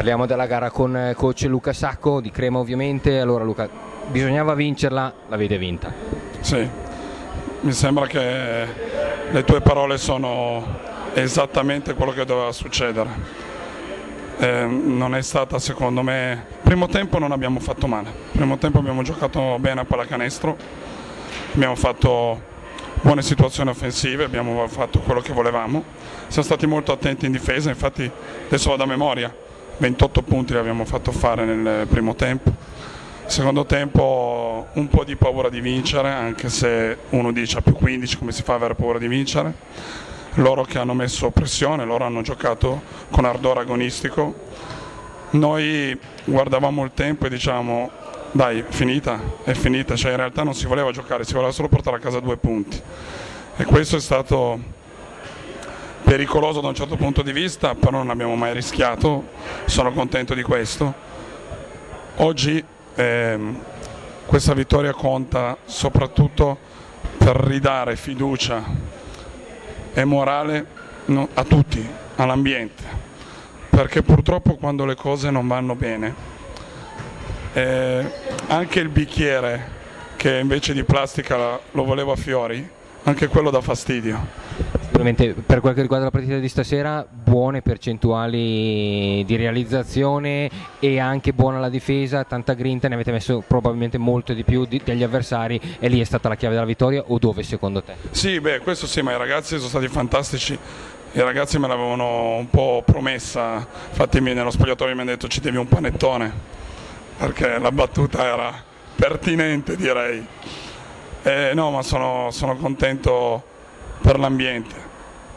Parliamo della gara con eh, coach Luca Sacco di Crema ovviamente, allora Luca bisognava vincerla, l'avete vinta. Sì, mi sembra che le tue parole sono esattamente quello che doveva succedere. Eh, non è stata secondo me... Primo tempo non abbiamo fatto male, primo tempo abbiamo giocato bene a pallacanestro, abbiamo fatto buone situazioni offensive, abbiamo fatto quello che volevamo, siamo stati molto attenti in difesa, infatti adesso vado a memoria, 28 punti li abbiamo fatto fare nel primo tempo. Secondo tempo un po' di paura di vincere, anche se uno dice a più 15 come si fa ad avere paura di vincere. Loro che hanno messo pressione, loro hanno giocato con ardore agonistico. Noi guardavamo il tempo e diciamo dai, finita, è finita, cioè in realtà non si voleva giocare, si voleva solo portare a casa due punti. E questo è stato pericoloso da un certo punto di vista, però non abbiamo mai rischiato, sono contento di questo. Oggi ehm, questa vittoria conta soprattutto per ridare fiducia e morale a tutti, all'ambiente, perché purtroppo quando le cose non vanno bene, eh, anche il bicchiere che invece di plastica lo volevo a fiori, anche quello dà fastidio Sicuramente per quel che riguarda la partita di stasera, buone percentuali di realizzazione e anche buona la difesa, tanta grinta, ne avete messo probabilmente molto di più di, degli avversari e lì è stata la chiave della vittoria o dove secondo te? Sì, beh, questo sì, ma i ragazzi sono stati fantastici. I ragazzi me l'avevano un po' promessa, infatti nello spogliatoio mi hanno detto ci devi un panettone, perché la battuta era pertinente direi. Eh, no, ma sono, sono contento per l'ambiente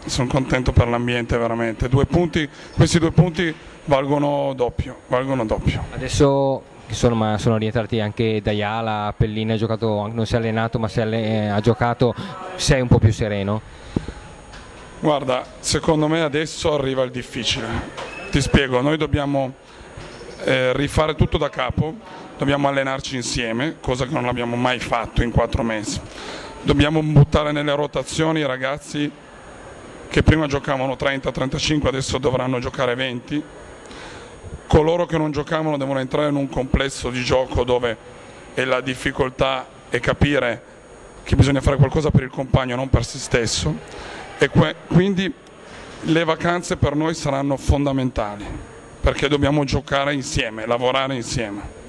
sono contento per l'ambiente veramente. Due punti, questi due punti valgono doppio, valgono doppio. Adesso insomma, sono rientrati anche Dayala, Pellini ha giocato, non si è allenato ma si è, eh, ha giocato, sei un po' più sereno? Guarda, secondo me adesso arriva il difficile. Ti spiego, noi dobbiamo eh, rifare tutto da capo, dobbiamo allenarci insieme, cosa che non abbiamo mai fatto in quattro mesi. Dobbiamo buttare nelle rotazioni i ragazzi che prima giocavano 30-35, adesso dovranno giocare 20. Coloro che non giocavano devono entrare in un complesso di gioco dove la difficoltà è capire che bisogna fare qualcosa per il compagno, non per se stesso. E quindi le vacanze per noi saranno fondamentali perché dobbiamo giocare insieme, lavorare insieme.